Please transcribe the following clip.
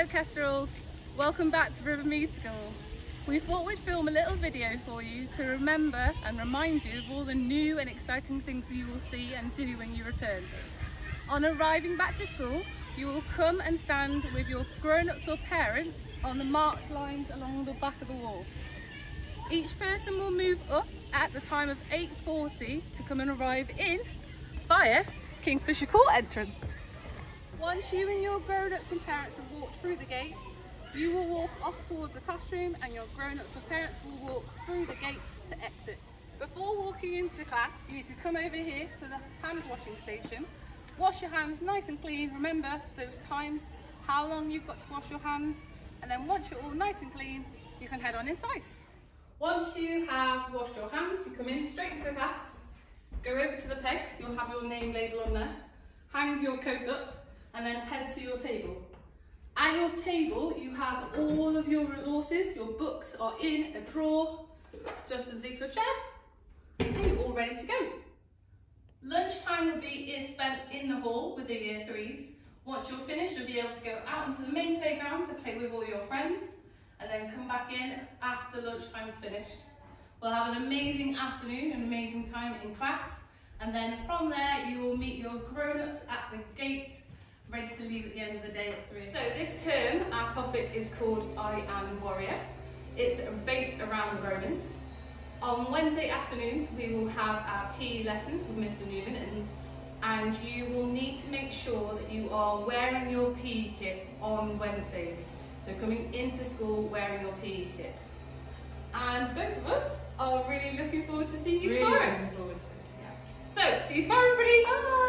Hello Kestrels, welcome back to Rivermead School. We thought we'd film a little video for you to remember and remind you of all the new and exciting things you will see and do when you return. On arriving back to school, you will come and stand with your grown-ups or parents on the marked lines along the back of the wall. Each person will move up at the time of 8.40 to come and arrive in via Kingfisher Court entrance. Once you and your grown-ups and parents have walked through the gate, you will walk off towards the classroom and your grown-ups or parents will walk through the gates to exit. Before walking into class, you need to come over here to the hand washing station. Wash your hands nice and clean. Remember those times, how long you've got to wash your hands. And then once you're all nice and clean, you can head on inside. Once you have washed your hands, you come in straight into the class, go over to the pegs, you'll have your name label on there, hang your coat up, and then head to your table. At your table, you have all of your resources. Your books are in a drawer just underneath your chair, and you're all ready to go. Lunchtime will be spent in the hall with the year threes. Once you're finished, you'll be able to go out into the main playground to play with all your friends, and then come back in after lunchtime's finished. We'll have an amazing afternoon, an amazing time in class, and then from there, you will meet your grown-ups at the gate to leave at the end of the day at three. So this term, our topic is called I Am Warrior. It's based around the Romans. On Wednesday afternoons, we will have our PE lessons with Mr. Newman and, and you will need to make sure that you are wearing your PE kit on Wednesdays. So coming into school wearing your PE kit. And both of us are really looking forward to seeing you really tomorrow. looking forward to. Yeah. So, see you tomorrow everybody. Bye.